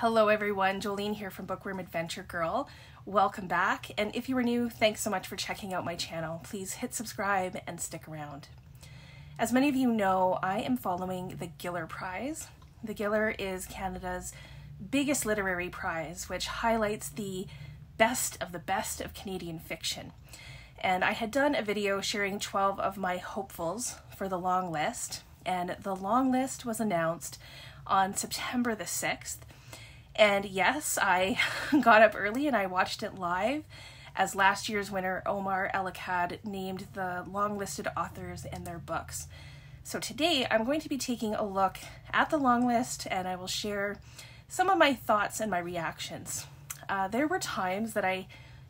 Hello, everyone. Jolene here from Bookworm Adventure Girl. Welcome back. And if you are new, thanks so much for checking out my channel. Please hit subscribe and stick around. As many of you know, I am following the Giller Prize. The Giller is Canada's biggest literary prize, which highlights the best of the best of Canadian fiction. And I had done a video sharing 12 of my hopefuls for the long list, and the long list was announced on September the 6th. And yes, I got up early and I watched it live as last year's winner Omar El-Akkad named the long listed authors and their books. So today I'm going to be taking a look at the long list and I will share some of my thoughts and my reactions. Uh, there were times that I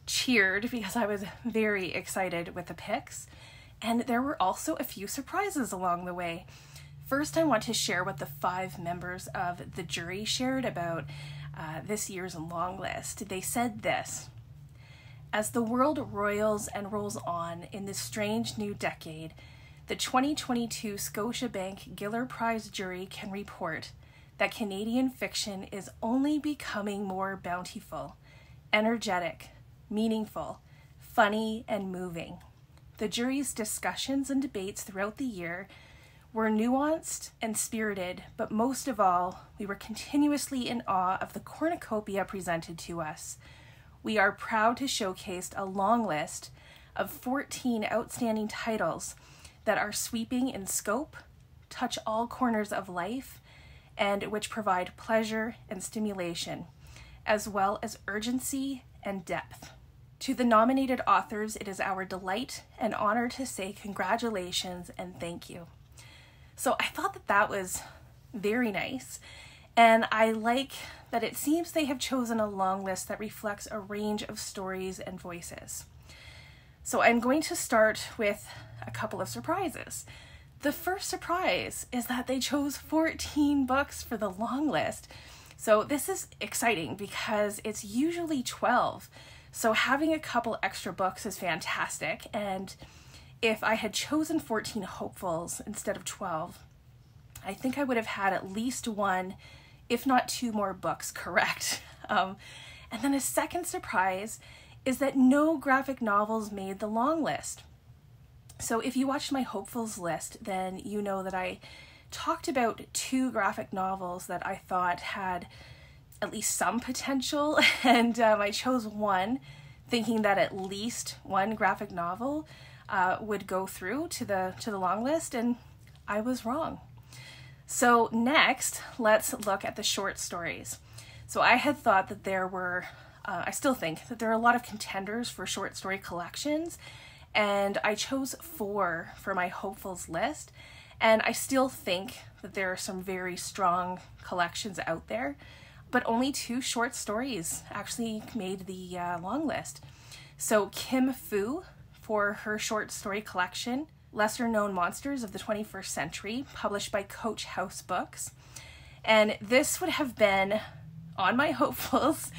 cheered because I was very excited with the picks, and there were also a few surprises along the way. First, I want to share what the five members of the jury shared about uh, this year's long list. They said this As the world roils and rolls on in this strange new decade, the 2022 Scotiabank Giller Prize jury can report that Canadian fiction is only becoming more bountiful, energetic, meaningful, funny, and moving. The jury's discussions and debates throughout the year were nuanced and spirited, but most of all, we were continuously in awe of the cornucopia presented to us. We are proud to showcase a long list of 14 outstanding titles that are sweeping in scope, touch all corners of life, and which provide pleasure and stimulation, as well as urgency and depth. To the nominated authors, it is our delight and honor to say congratulations and thank you. So I thought that that was very nice. And I like that it seems they have chosen a long list that reflects a range of stories and voices. So I'm going to start with a couple of surprises. The first surprise is that they chose 14 books for the long list. So this is exciting because it's usually 12. So having a couple extra books is fantastic. And if I had chosen 14 hopefuls instead of 12, I think I would have had at least one, if not two more books correct. Um, and then a second surprise is that no graphic novels made the long list. So if you watched my hopefuls list, then you know that I talked about two graphic novels that I thought had at least some potential, and um, I chose one thinking that at least one graphic novel uh, would go through to the to the long list, and I was wrong. So next, let's look at the short stories. So I had thought that there were, uh, I still think that there are a lot of contenders for short story collections, and I chose four for my hopefuls list. And I still think that there are some very strong collections out there, but only two short stories actually made the uh, long list. So Kim Fu for her short story collection, Lesser Known Monsters of the 21st Century, published by Coach House Books. And this would have been on my hopefuls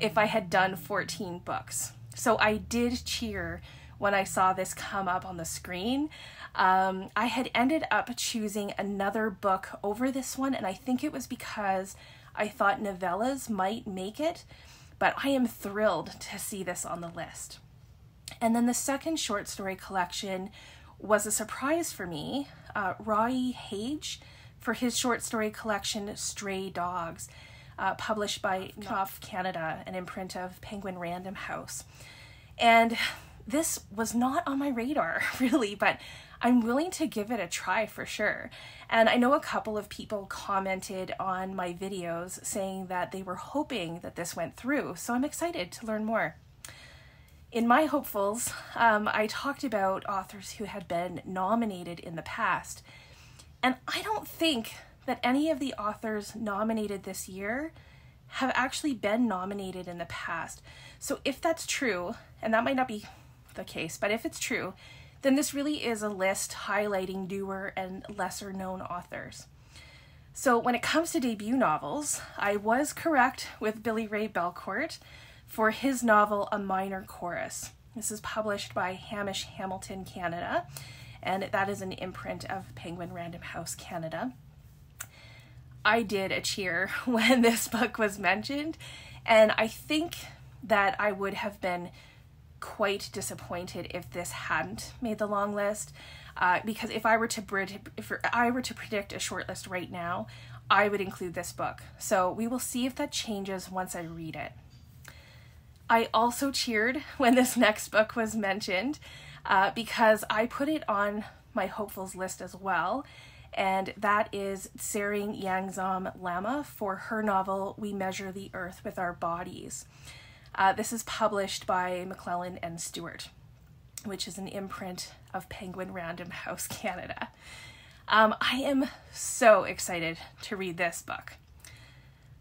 if I had done 14 books. So I did cheer when I saw this come up on the screen. Um, I had ended up choosing another book over this one, and I think it was because I thought novellas might make it, but I am thrilled to see this on the list. And then the second short story collection was a surprise for me. Uh, Rawi Hage for his short story collection Stray Dogs, uh, published by Knopf Canada, an imprint of Penguin Random House. And this was not on my radar, really, but I'm willing to give it a try for sure. And I know a couple of people commented on my videos saying that they were hoping that this went through, so I'm excited to learn more. In my hopefuls, um, I talked about authors who had been nominated in the past, and I don't think that any of the authors nominated this year have actually been nominated in the past. So if that's true, and that might not be the case, but if it's true, then this really is a list highlighting newer and lesser known authors. So when it comes to debut novels, I was correct with Billy Ray Belcourt for his novel A Minor Chorus. This is published by Hamish Hamilton Canada, and that is an imprint of Penguin Random House Canada. I did a cheer when this book was mentioned, and I think that I would have been quite disappointed if this hadn't made the long list. Uh, because if I were to if I were to predict a short list right now, I would include this book. So we will see if that changes once I read it. I also cheered when this next book was mentioned uh, because I put it on my hopefuls list as well, and that is Tsering Yangzom Lama for her novel We Measure the Earth with Our Bodies. Uh, this is published by McClelland and Stewart, which is an imprint of Penguin Random House Canada. Um, I am so excited to read this book.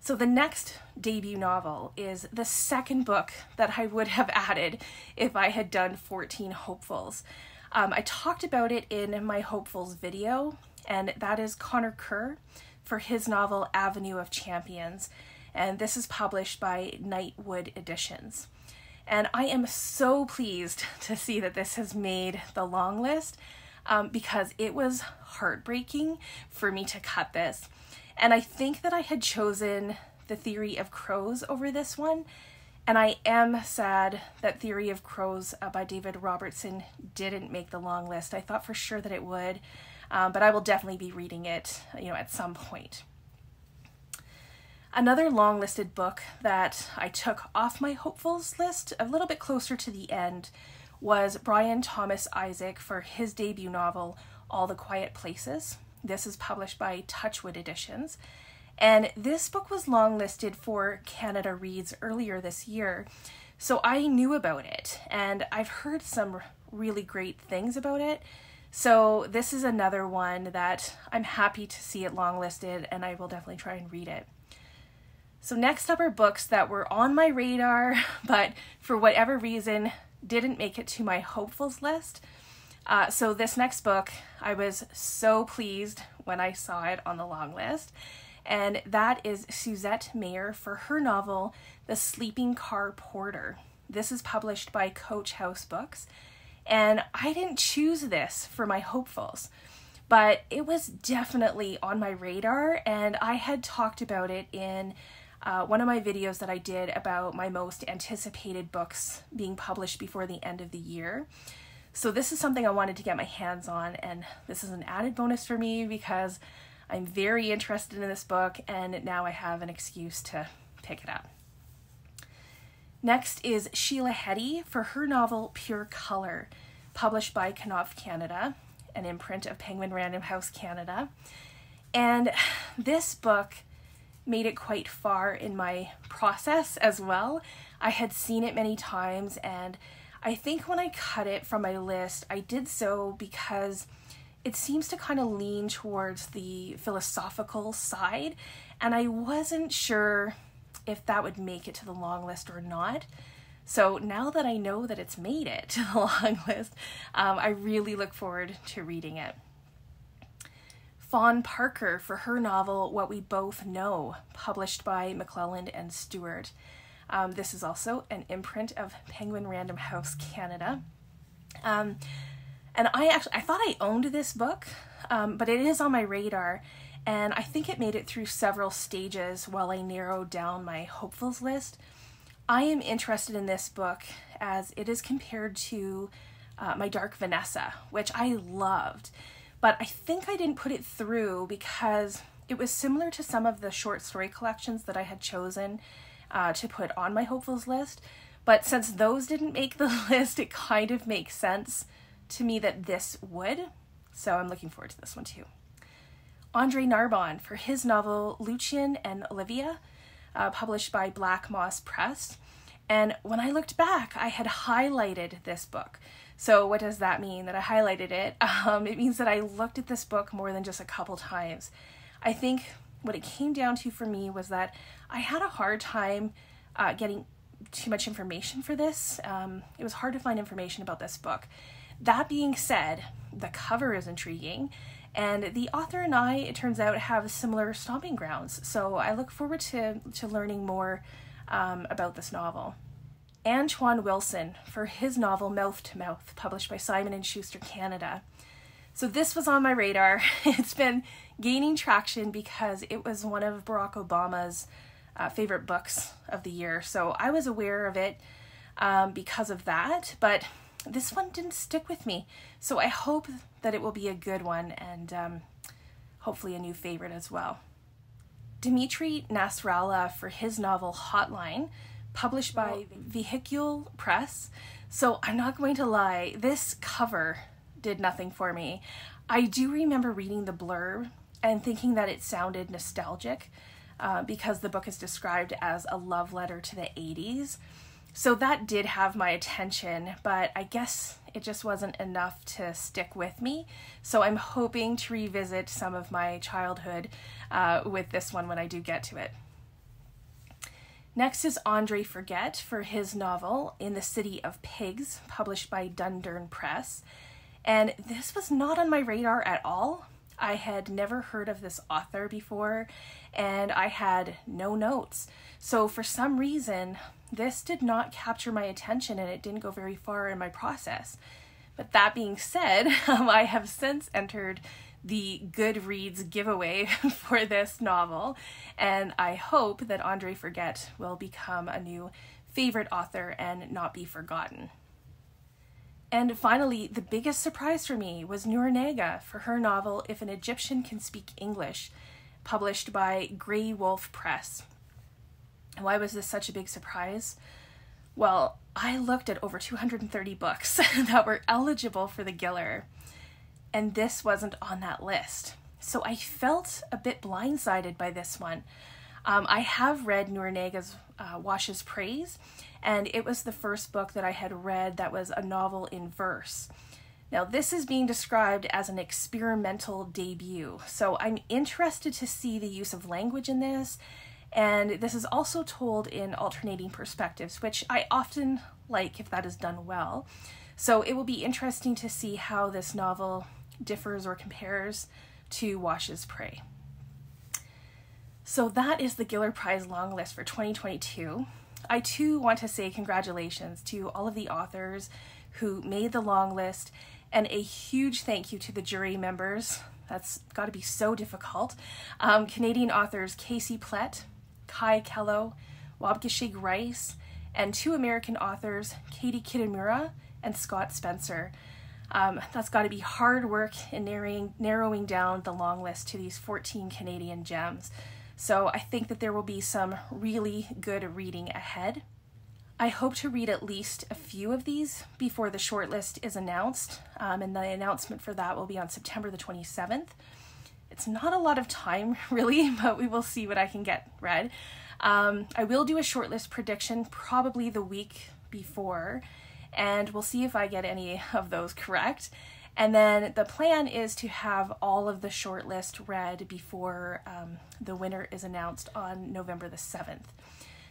So, the next debut novel is the second book that I would have added if I had done 14 hopefuls. Um, I talked about it in my hopefuls video, and that is Conor Kerr for his novel Avenue of Champions. And this is published by Nightwood Editions. And I am so pleased to see that this has made the long list um, because it was heartbreaking for me to cut this. And I think that I had chosen The Theory of Crows over this one. And I am sad that Theory of Crows uh, by David Robertson didn't make the long list. I thought for sure that it would, um, but I will definitely be reading it, you know, at some point. Another long listed book that I took off my hopefuls list a little bit closer to the end was Brian Thomas Isaac for his debut novel, All the Quiet Places. This is published by Touchwood Editions. And this book was longlisted for Canada Reads earlier this year. So I knew about it and I've heard some really great things about it. So this is another one that I'm happy to see it longlisted and I will definitely try and read it. So next up are books that were on my radar, but for whatever reason didn't make it to my hopefuls list. Uh, so this next book, I was so pleased when I saw it on the long list, and that is Suzette Mayr for her novel, The Sleeping Car Porter. This is published by Coach House Books, and I didn't choose this for my hopefuls, but it was definitely on my radar, and I had talked about it in uh, one of my videos that I did about my most anticipated books being published before the end of the year. So this is something I wanted to get my hands on, and this is an added bonus for me because I'm very interested in this book, and now I have an excuse to pick it up. Next is Sheila Heti for her novel Pure Colour, published by Knopf Canada, an imprint of Penguin Random House Canada. And this book made it quite far in my process as well. I had seen it many times, and I think when I cut it from my list, I did so because it seems to kind of lean towards the philosophical side, and I wasn't sure if that would make it to the long list or not. So now that I know that it's made it to the long list, um, I really look forward to reading it. Fawn Parker for her novel What We Both Know, published by McClelland and Stewart. Um, this is also an imprint of Penguin Random House Canada. Um, and I actually I thought I owned this book, um, but it is on my radar, and I think it made it through several stages while I narrowed down my hopefuls list. I am interested in this book as it is compared to uh, my Dark Vanessa, which I loved but I think I didn't put it through because it was similar to some of the short story collections that I had chosen uh, to put on my hopefuls list. But since those didn't make the list, it kind of makes sense to me that this would. So I'm looking forward to this one too. Andre Narbonne for his novel Lucien and Olivia, uh, published by Black Moss Press. And when I looked back, I had highlighted this book. So, what does that mean that I highlighted it? Um, it means that I looked at this book more than just a couple times. I think what it came down to for me was that I had a hard time uh, getting too much information for this. Um, it was hard to find information about this book. That being said, the cover is intriguing, and the author and I, it turns out, have similar stomping grounds. So I look forward to, to learning more um, about this novel. Antoine Wilson for his novel Mouth to Mouth, published by Simon and Schuster Canada. So this was on my radar. It's been gaining traction because it was one of Barack Obama's uh, favorite books of the year. So I was aware of it um, because of that, but this one didn't stick with me. So I hope that it will be a good one and um, hopefully a new favorite as well. Dimitri Nasrallah for his novel Hotline, published by Vehicule Press. So I'm not going to lie, this cover did nothing for me. I do remember reading the blurb and thinking that it sounded nostalgic uh, because the book is described as a love letter to the 80s. So that did have my attention, but I guess it just wasn't enough to stick with me. So I'm hoping to revisit some of my childhood uh, with this one when I do get to it. Next is Andre Forget for his novel In the City of Pigs, published by Dundurn Press. And this was not on my radar at all. I had never heard of this author before, and I had no notes. So, for some reason, this did not capture my attention and it didn't go very far in my process. But that being said, um, I have since entered the Goodreads giveaway for this novel, and I hope that Andre Forget will become a new favorite author and not be forgotten. And finally, the biggest surprise for me was Noor for her novel If an Egyptian Can Speak English, published by Graywolf Press. Why was this such a big surprise? Well, I looked at over 230 books that were eligible for the Giller, and this wasn't on that list. So I felt a bit blindsided by this one. Um, I have read Noor Naga's uh, Washes, Prays, and it was the first book that I had read that was a novel in verse. Now, this is being described as an experimental debut, so I'm interested to see the use of language in this, and this is also told in alternating perspectives, which I often like if that is done well. So it will be interesting to see how this novel differs or compares to Washes, Prays. So that is the Giller Prize long list for 2022. I too want to say congratulations to all of the authors who made the long list and a huge thank you to the jury members. That's got to be so difficult. Um, Canadian authors Casey Plett, Kai Kello, Waubgeshig Rice, and two American authors, Katie Kitamura and Scott Spencer. Um, that's got to be hard work in narrowing, narrowing down the long list to these 14 Canadian gems. So I think that there will be some really good reading ahead. I hope to read at least a few of these before the shortlist is announced, um, and the announcement for that will be on September the 27th. It's not a lot of time, really, but we will see what I can get read. Um, I will do a shortlist prediction probably the week before, and we'll see if I get any of those correct. And then the plan is to have all of the shortlist read before um, the winner is announced on November the 7th.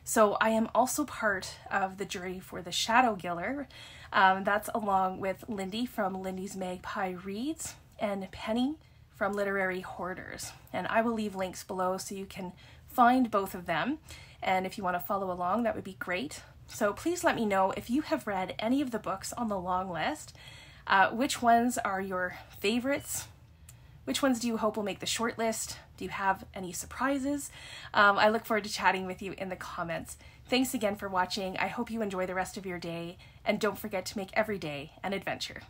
So I am also part of the jury for the Shadow Giller. Um, that's along with Lindy from Lindy's Magpie Reads and Penny from Literary Hoarders. And I will leave links below so you can find both of them. And if you want to follow along, that would be great. So please let me know if you have read any of the books on the long list uh, which ones are your favorites? Which ones do you hope will make the short list? Do you have any surprises? Um, I look forward to chatting with you in the comments. Thanks again for watching. I hope you enjoy the rest of your day, and don't forget to make every day an adventure.